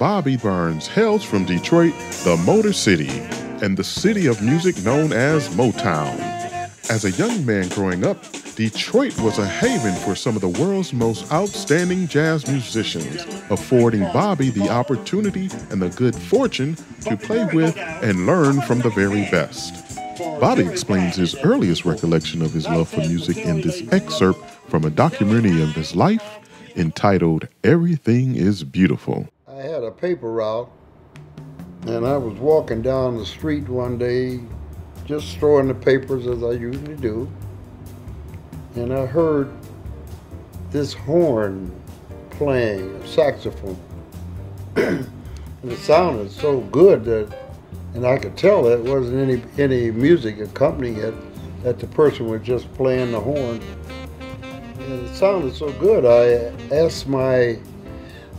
Bobby Barnes hails from Detroit, the Motor City, and the city of music known as Motown. As a young man growing up, Detroit was a haven for some of the world's most outstanding jazz musicians, affording Bobby the opportunity and the good fortune to play with and learn from the very best. Bobby explains his earliest recollection of his love for music in this excerpt from a documentary of his life entitled Everything is Beautiful. A paper route, and I was walking down the street one day, just throwing the papers as I usually do, and I heard this horn playing, a saxophone. and it sounded so good that, and I could tell that it wasn't any, any music accompanying it, that the person was just playing the horn. And it sounded so good, I asked my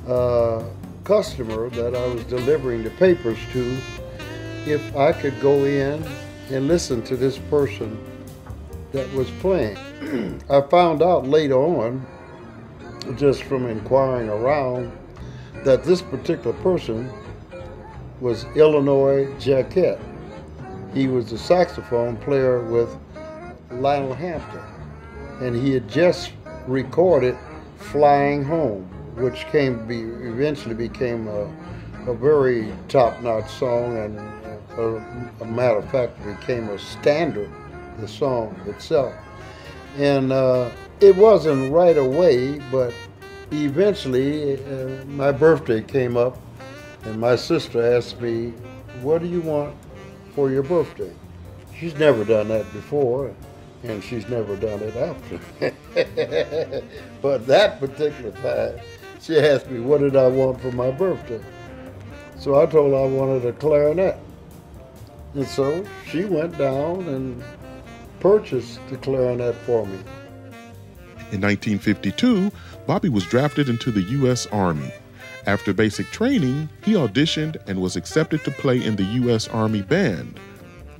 uh, customer that I was delivering the papers to if I could go in and listen to this person that was playing. I found out later on, just from inquiring around, that this particular person was Illinois Jacquet. He was a saxophone player with Lionel Hampton, and he had just recorded Flying Home which came be eventually became a, a very top-notch song, and a, a, matter of fact, became a standard. The song itself, and uh, it wasn't right away, but eventually, uh, my birthday came up, and my sister asked me, "What do you want for your birthday?" She's never done that before and she's never done it after. but that particular time, she asked me what did I want for my birthday. So I told her I wanted a clarinet. And so she went down and purchased the clarinet for me. In 1952, Bobby was drafted into the U.S. Army. After basic training, he auditioned and was accepted to play in the U.S. Army Band.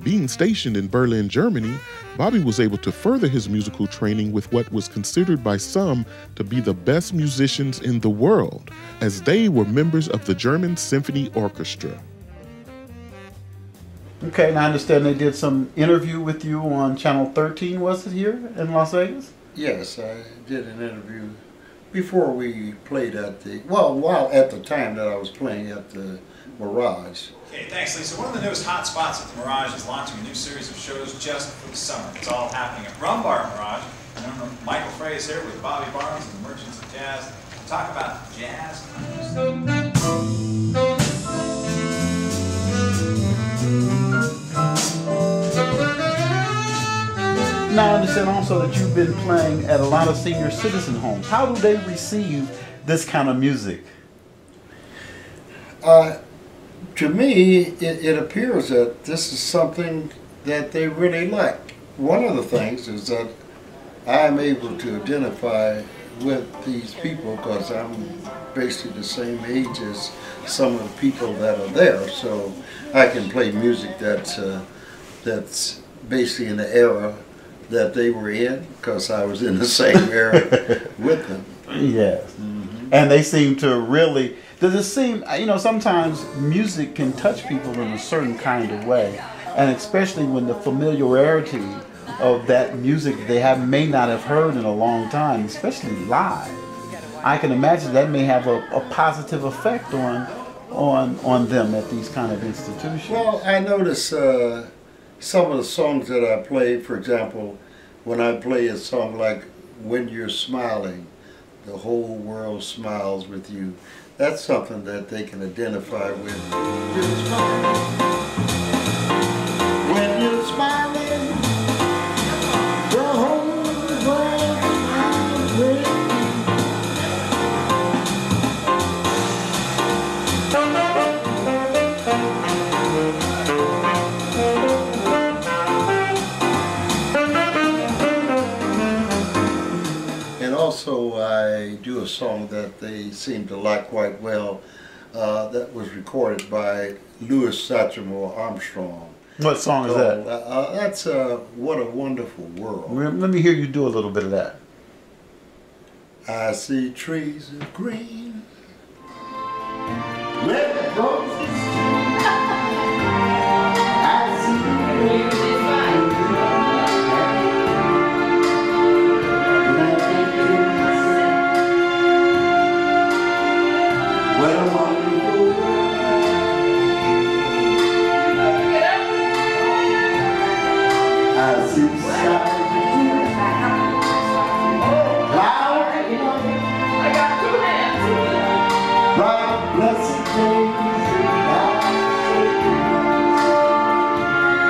Being stationed in Berlin, Germany, Bobby was able to further his musical training with what was considered by some to be the best musicians in the world, as they were members of the German Symphony Orchestra. Okay, and I understand they did some interview with you on Channel 13, was it here in Las Vegas? Yes, I did an interview before we played at the, well, while at the time that I was playing at the Mirage. Okay, thanks, Lisa. One of the newest hot spots at the Mirage is launching a new series of shows just for the summer. It's all happening at Rhumbar Mirage. And Michael Frey is here with Bobby Barnes and the Merchants of Jazz to talk about jazz. Now I understand also that you've been playing at a lot of senior citizen homes. How do they receive this kind of music? Uh, to me, it, it appears that this is something that they really like. One of the things is that I'm able to identify with these people because I'm basically the same age as some of the people that are there. So I can play music that's, uh, that's basically in the era that they were in because I was in the same era with them. Yes. Mm -hmm. And they seem to really does it seem, you know, sometimes music can touch people in a certain kind of way, and especially when the familiarity of that music they have may not have heard in a long time, especially live. I can imagine that may have a, a positive effect on on on them at these kind of institutions. Well, I notice uh, some of the songs that I play, for example, when I play a song like "When You're Smiling," the whole world smiles with you that's something that they can identify with. I do a song that they seem to like quite well. Uh, that was recorded by Louis Satchmo Armstrong. What song is that? Uh, uh, that's uh, What a Wonderful World. Let me hear you do a little bit of that. I see trees of green.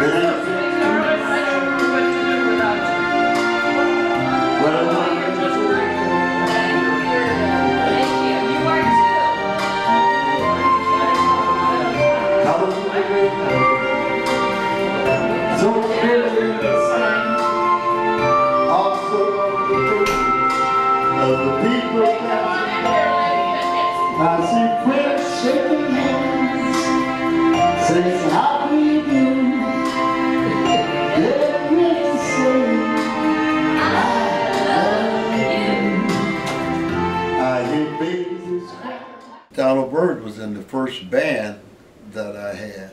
Then Donald Byrd was in the first band that I had,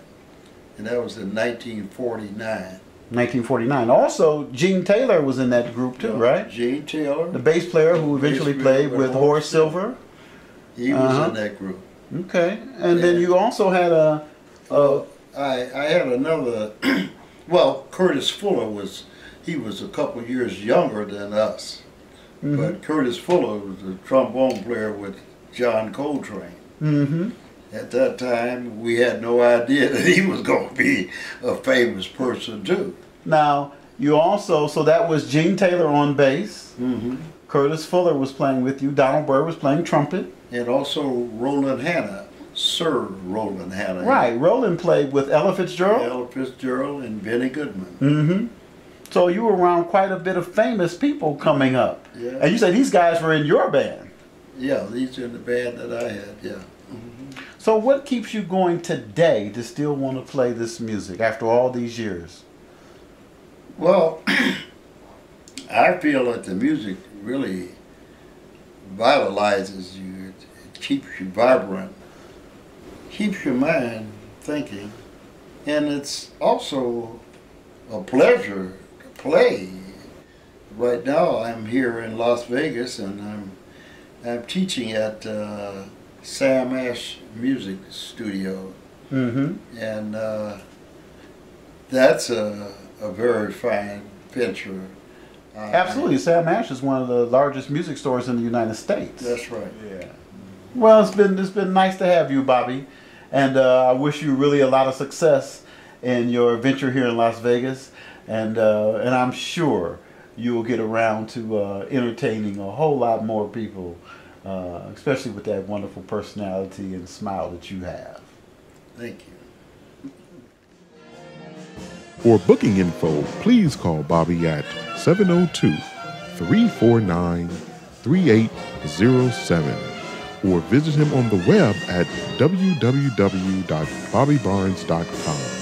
and that was in 1949. 1949. Also, Gene Taylor was in that group too, right? Gene Taylor, The bass player who eventually played with Horace Silver. he was Uh-huh. in that group. Okay, and then you also had a. a I, I had another, well, Curtis Fuller was, he was a couple years younger than us. Mm-hmm. But Curtis Fuller was a trombone player with John Coltrane. Mm-hmm. At that time, we had no idea that he was going to be a famous person too. Now you also so that was Gene Taylor on bass. Mm-hmm. Curtis Fuller was playing with you. Donald Byrd was playing trumpet. And also Roland Hanna, Sir Roland Hanna. Right. Roland played with Ella Fitzgerald. Ella Fitzgerald and Benny Goodman. Mm-hmm. So you were around quite a bit of famous people coming up. Yeah. And you said these guys were in your band. Yeah, these are the band that I had, yeah. Mm-hmm. So what keeps you going today to still want to play this music after all these years? Well, I feel that the music really vitalizes you. It, it keeps you vibrant, keeps your mind thinking, and it's also a pleasure to play. Right now, I'm here in Las Vegas, and I'm I'm teaching at uh, Sam Ash Music Studio, Mm-hmm. and uh, that's a, a very fine venture. Uh, Absolutely. Sam Ash is one of the largest music stores in the United States. That's right. Yeah. Well, it's been it's been nice to have you, Bobby, and uh, I wish you really a lot of success in your venture here in Las Vegas, and uh, and I'm sure you will get around to uh, entertaining a whole lot more people, uh, especially with that wonderful personality and smile that you have. Thank you. For booking info, please call Bobby at 702 349 3807 or visit him on the web at www.bobbybarnes.com.